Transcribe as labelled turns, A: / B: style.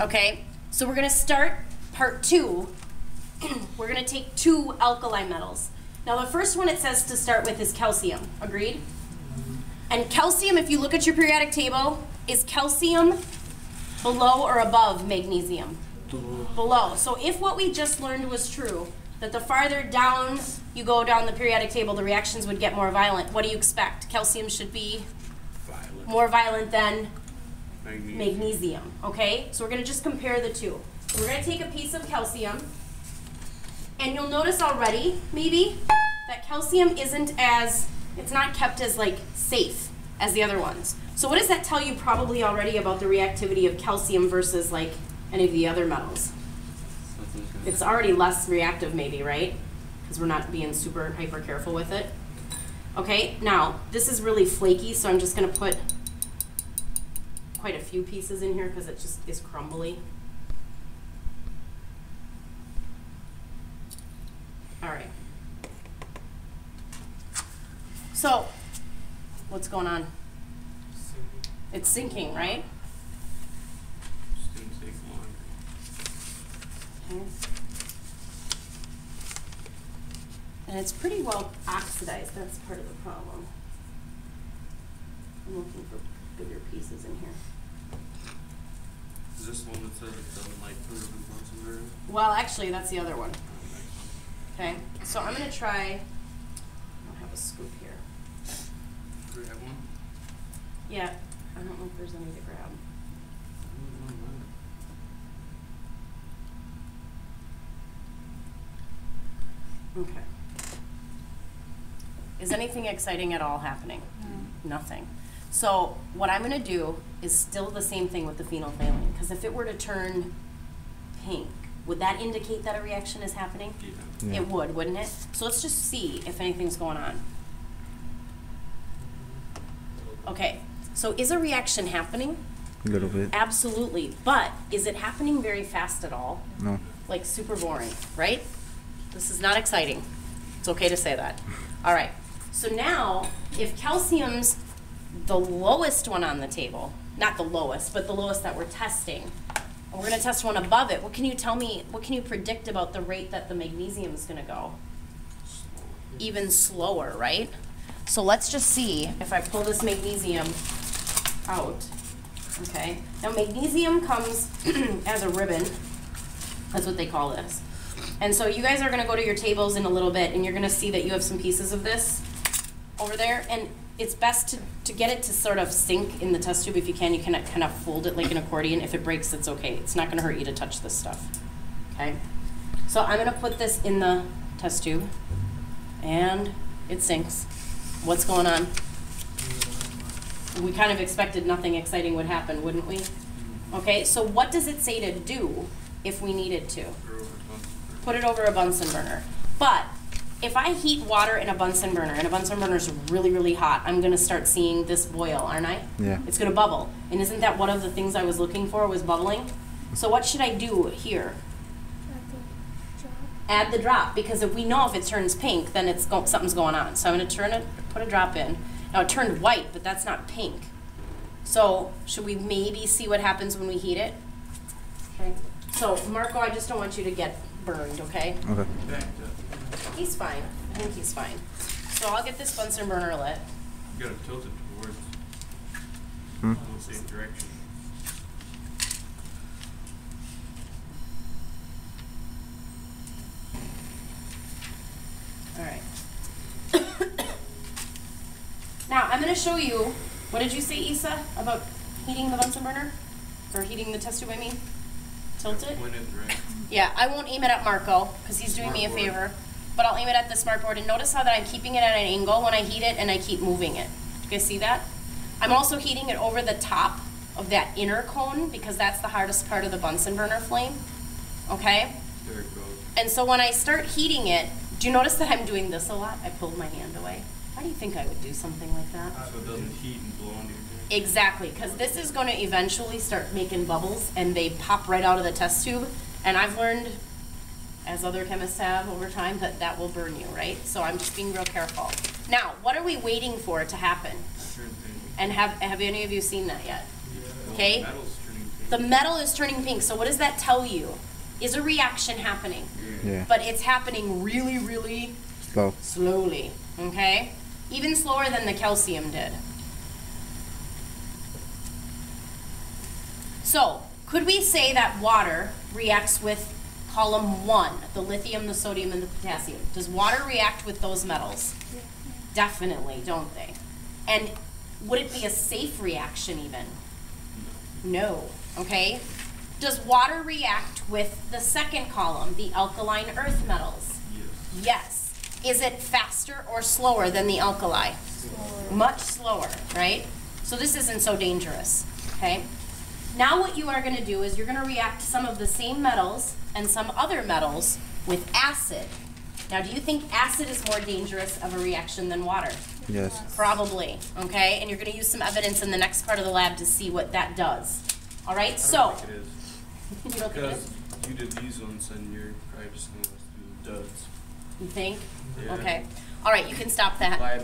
A: Okay, so we're gonna start part two. we're gonna take two alkali metals. Now the first one it says to start with is calcium, agreed? And calcium, if you look at your periodic table, is calcium below or above magnesium? Below. So if what we just learned was true, that the farther down you go down the periodic table, the reactions would get more violent, what do you expect? Calcium should be
B: Violet.
A: more violent than
B: Magnesium.
A: magnesium, okay? So we're gonna just compare the two. We're gonna take a piece of calcium, and you'll notice already, maybe, that calcium isn't as, it's not kept as like safe as the other ones. So what does that tell you probably already about the reactivity of calcium versus like any of the other metals? It's already less reactive maybe, right? Because we're not being super hyper careful with it. Okay, now, this is really flaky, so I'm just gonna put few pieces in here because it just is crumbly. All right. So, what's going on? It's sinking, right?
B: Just didn't take long.
A: Okay. And it's pretty well oxidized, that's part of the problem. I'm looking for bigger pieces in here.
B: Is this one that says it doesn't like proven Bunsen burner?
A: Well, actually, that's the other one.
B: Next one.
A: Okay, so I'm gonna try, I don't have a scoop here.
B: Do we have one?
A: Yeah, I don't know if there's any to grab. Okay. Is anything exciting at all happening? Nothing. So what I'm gonna do is still the same thing with the phenolphthalein, because if it were to turn pink, would that indicate that a reaction is happening?
B: Yeah.
C: Yeah.
A: It would, wouldn't it? So let's just see if anything's going on. Okay, so is a reaction happening?
C: A little bit.
A: Absolutely, but is it happening very fast at all?
C: No.
A: Like super boring, right? This is not exciting. It's okay to say that. All right, so now if calcium's the lowest one on the table, not the lowest, but the lowest that we're testing, we're gonna test one above it, what can you tell me, what can you predict about the rate that the magnesium is gonna go? even slower, right? So let's just see if I pull this magnesium out. Okay, now magnesium comes as a ribbon. That's what they call this. And so you guys are gonna go to your tables in a little bit and you're gonna see that you have some pieces of this over there. And it's best to, to get it to sort of sink in the test tube if you can. You can kind of fold it like an accordion. If it breaks, it's okay. It's not gonna hurt you to touch this stuff. Okay? So I'm gonna put this in the test tube and it sinks. What's going on? We kind of expected nothing exciting would happen, wouldn't we? Okay, so what does it say to do if we needed to?
B: Throw over Bunsen burner.
A: Put it over a Bunsen burner. But if I heat water in a Bunsen burner and a Bunsen burner is really, really hot, I'm gonna start seeing this boil, aren't I?
C: Yeah.
A: It's gonna bubble. And isn't that one of the things I was looking for was bubbling? So what should I do here? add the drop because if we know if it turns pink, then it's go- something's going on. So I'm going to turn it, put a drop in. Now it turned white, but that's not pink. So should we maybe see what happens when we heat it? Okay. So Marco, I just don't want you to get burned. Okay.
C: Okay.
B: Back to,
A: He's fine. I think he's fine. So I'll get this Bunsen burner lit.
B: you gotta tilt it towards
C: Hmm?
B: the same direction.
A: All right. now I'm going to show you. What did you say, Isa, about heating the Bunsen burner or heating the test tube? I mean, tilt it.
B: Point it right.
A: Yeah, I won't aim it at Marco because he's doing me a
B: Smartboard.
A: favor, but I'll aim it at the smartboard. And notice how that I'm keeping it at an angle when I heat it, and I keep moving it. You guys see that? I'm also heating it over the top of that inner cone because that's the hardest part of the Bunsen burner flame. Okay.
B: There it goes.
A: And so when I start heating it, do you notice that I'm doing this a lot? I pulled my hand away. Why do you think I would do something like that?
B: Ah, so it doesn't heat and blow your tank.
A: Exactly, because this is going to eventually start making bubbles and they pop right out of the test tube. And I've learned, as other chemists have over time, that that will burn you, right? So I'm just being real careful. Now, what are we waiting for to happen? And have, have any of you seen that yet? Okay.
B: Metal's.
A: The metal is turning pink, so what does that tell you? Is a reaction happening?
C: Yeah.
A: But it's happening really, really
C: Slow.
A: slowly, okay? Even slower than the calcium did. So, could we say that water reacts with column one, the lithium, the sodium, and the potassium? Does water react with those metals? Definitely, don't they? And would it be a safe reaction even? No, okay? Does water react with the second column, the alkaline earth metals?
B: Yes.
A: Yes. Is it faster or slower than the alkali? Much slower, right? So this isn't so dangerous, okay? Now what you are gonna do is you're gonna react some of the same metals and some other metals with acid. Now, do you think acid is more dangerous of a reaction than water?
C: Yes.
A: Probably, okay? And you're gonna use some evidence in the next part of the lab to see what that does. All right,
B: I
A: so,
B: don't think it is.
A: you don't think it is?
B: Because you did these ones and you're probably just gonna do the duds.
A: You think?
B: Yeah.
A: Okay. All right, you can stop that.
B: Liability